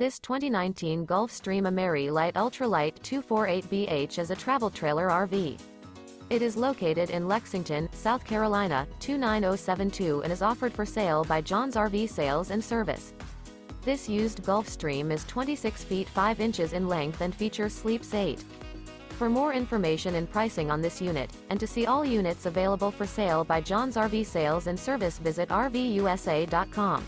This 2019 Gulfstream Ameri Light Ultra-Lite 248BH is a travel trailer RV. It is located in Lexington, South Carolina, 29072 and is offered for sale by John's RV Sales and Service. This used Gulfstream is 26 feet 5 inches in length and features Sleeps 8. For more information and pricing on this unit, and to see all units available for sale by John's RV Sales and Service visit RVUSA.com.